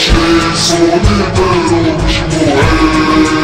Achei solidão de morrer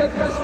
Because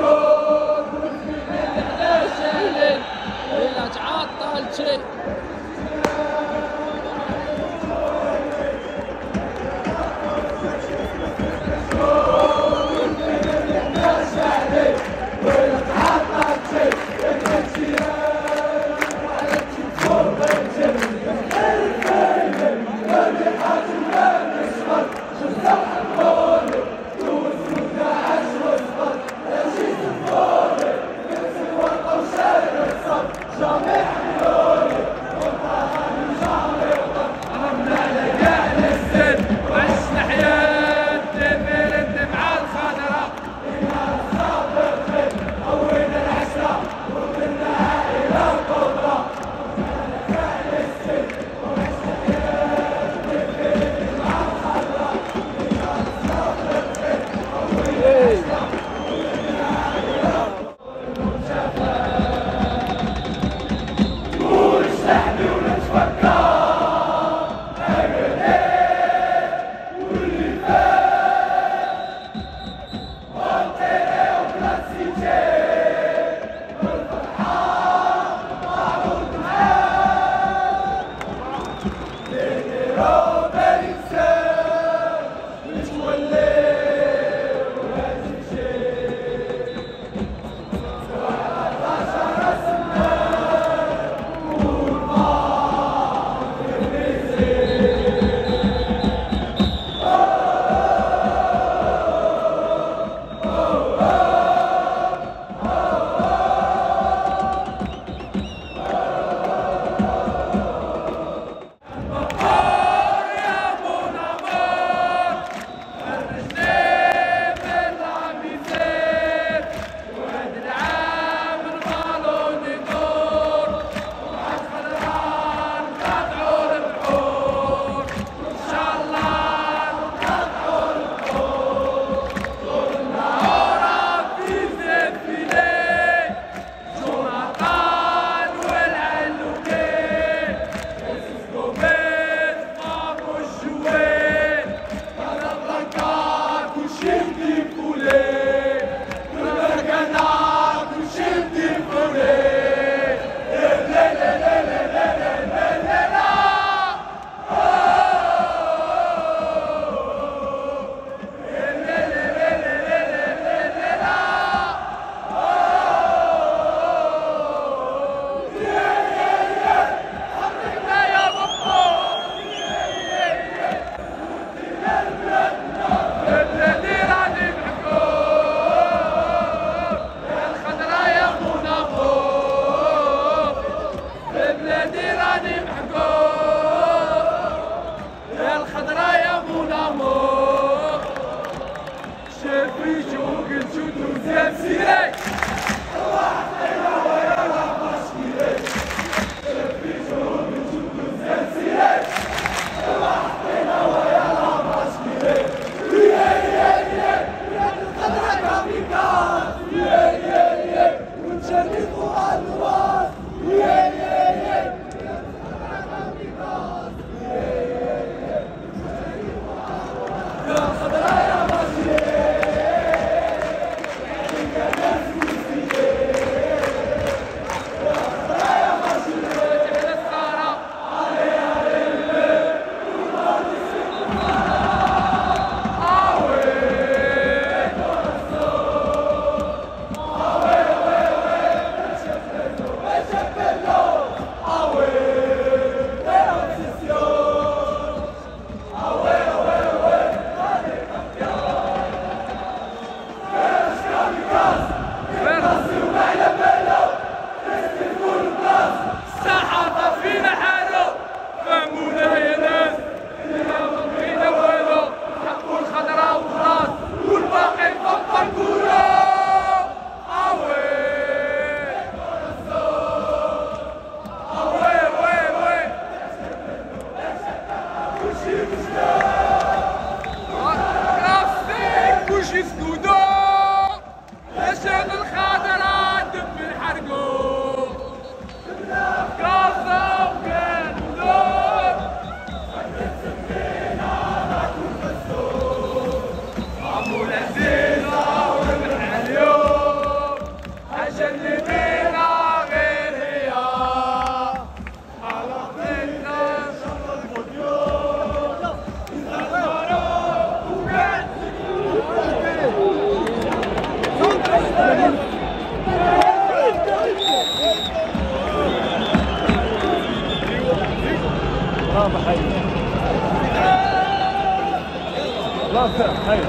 Vive! はい。